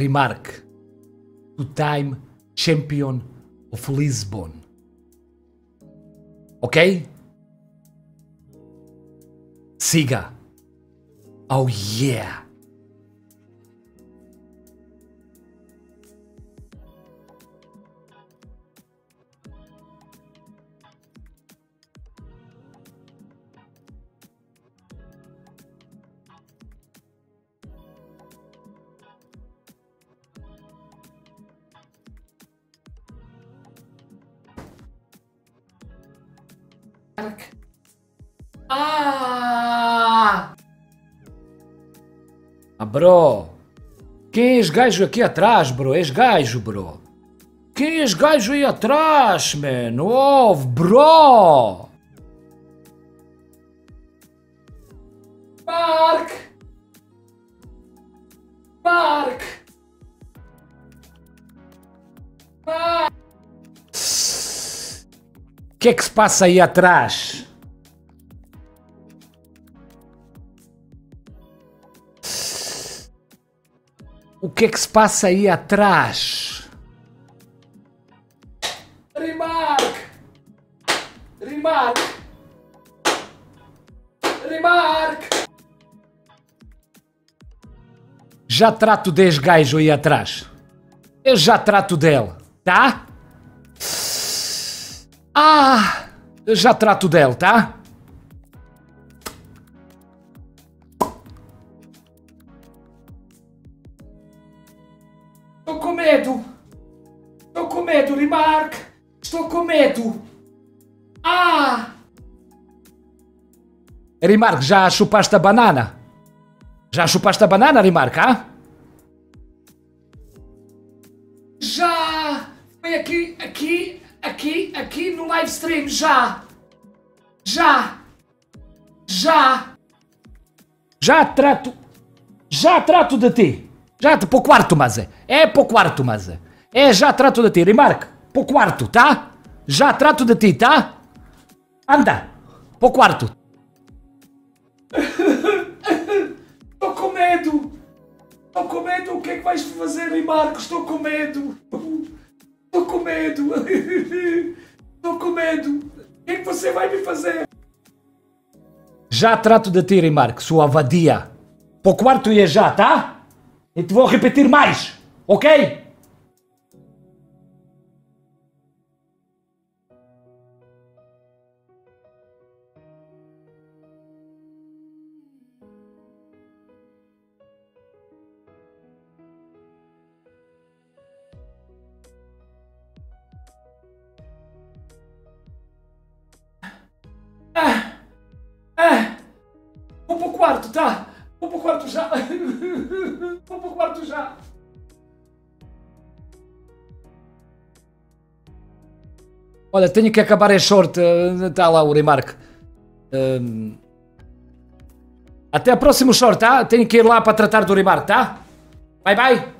Remarque. Two-time champion of Lisbon. Ok? Siga. Oh yeah. Ah! Ah, bro. Quem é esse gajo aqui atrás, bro? És gajo, bro. Quem é esse gajo aí atrás, man? Oh, bro! Mark! Que é que se passa aí atrás? O que é que se passa aí atrás? Remark! Remark! Remark! Já trato desse gajo aí atrás. Eu já trato dele, tá? Ah! Eu já trato dele, tá? Estou com medo. Estou com medo, Remark. Estou com medo. Ah! Remark, já chupaste a banana? Já chupaste a banana, Remark, ah? Já! Foi aqui, aqui, aqui, aqui no live stream, já! Já! Já! Já trato... Já trato de ti! Já para o quarto, mas é. É para o quarto, mas é. É, já trato de ti. Remarque, para o quarto, tá? Já trato de ti, tá? Anda, para o quarto. Estou com medo. Estou com medo. O que é que vais fazer, Remarque? Estou com medo. Com medo. Estou com medo. O que é que você vai me fazer? Já trato de ti, Remarque, sua vadia. Para o quarto ia já, tá? E te vou repetir mais, ok? Quarto, tá? Vou para o quarto já. Vou para o quarto já. Olha, tenho que acabar este short. Está lá o remark. Um... Até o próximo short, tá? Tenho que ir lá para tratar do remark, tá? Bye bye.